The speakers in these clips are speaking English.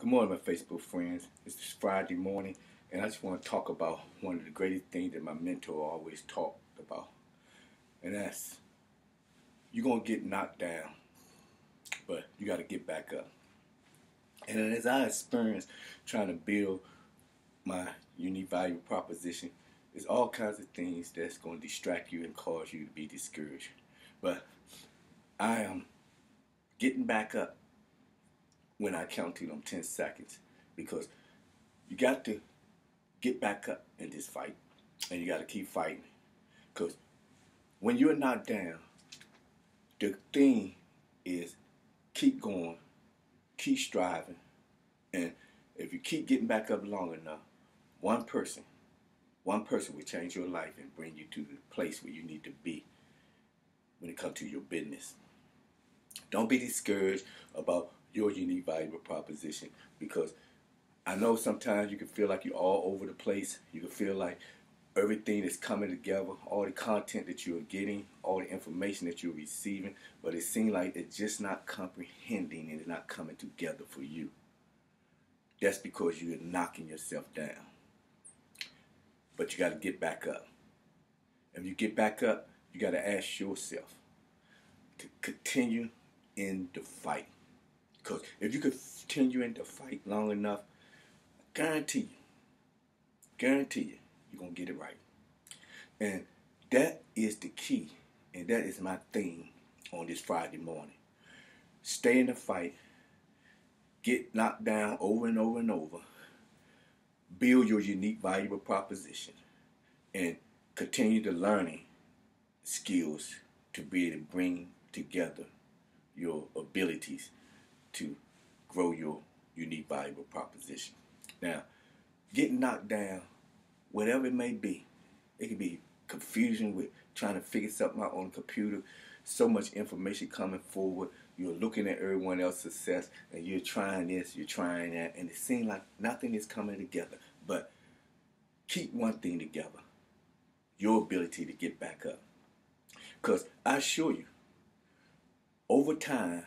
Good morning, my Facebook friends. It's Friday morning, and I just want to talk about one of the greatest things that my mentor always talked about, and that's you're gonna get knocked down, but you got to get back up. And as I experience trying to build my unique value proposition, there's all kinds of things that's going to distract you and cause you to be discouraged. But I am getting back up when I count to them 10 seconds. Because you got to get back up in this fight and you got to keep fighting. Because when you're knocked down, the thing is keep going, keep striving, and if you keep getting back up long enough, one person, one person will change your life and bring you to the place where you need to be when it comes to your business. Don't be discouraged about your unique valuable proposition because I know sometimes you can feel like you're all over the place. You can feel like everything is coming together, all the content that you're getting, all the information that you're receiving, but it seems like it's just not comprehending and it's not coming together for you. That's because you're knocking yourself down. But you got to get back up. If you get back up, you got to ask yourself to continue in the fight. Because if you continue in the fight long enough, I guarantee you, guarantee you, you're going to get it right. And that is the key. And that is my theme on this Friday morning. Stay in the fight. Get knocked down over and over and over. Build your unique, valuable proposition. And continue the learning skills to be able to bring together your abilities to grow your unique, valuable proposition. Now, getting knocked down, whatever it may be, it can be confusion with trying to figure something out on computer, so much information coming forward. You're looking at everyone else's success and you're trying this, you're trying that, and it seems like nothing is coming together. But keep one thing together your ability to get back up. Because I assure you, over time,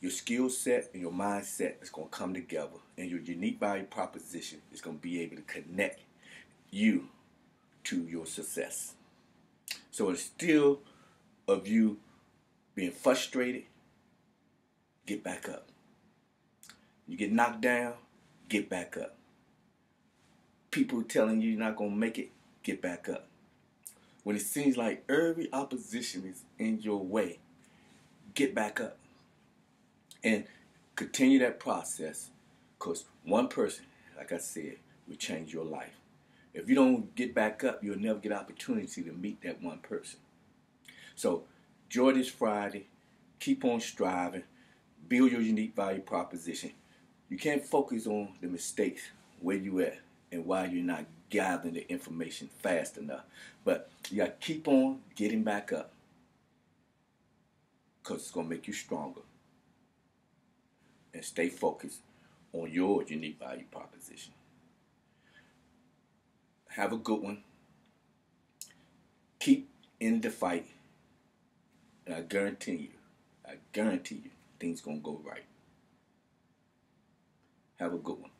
your skill set and your mindset is going to come together, and your unique value proposition is going to be able to connect you to your success. So still of you being frustrated, get back up. You get knocked down, get back up. People telling you you're not going to make it, get back up. When it seems like every opposition is in your way, get back up and continue that process because one person, like I said, will change your life. If you don't get back up, you'll never get opportunity to meet that one person. So, enjoy this Friday. Keep on striving. Build your unique value proposition. You can't focus on the mistakes where you at and why you're not gathering the information fast enough. But you got to keep on getting back up because it's going to make you stronger. And stay focused on your unique value proposition. Have a good one. Keep in the fight. And I guarantee you, I guarantee you, things going to go right. Have a good one.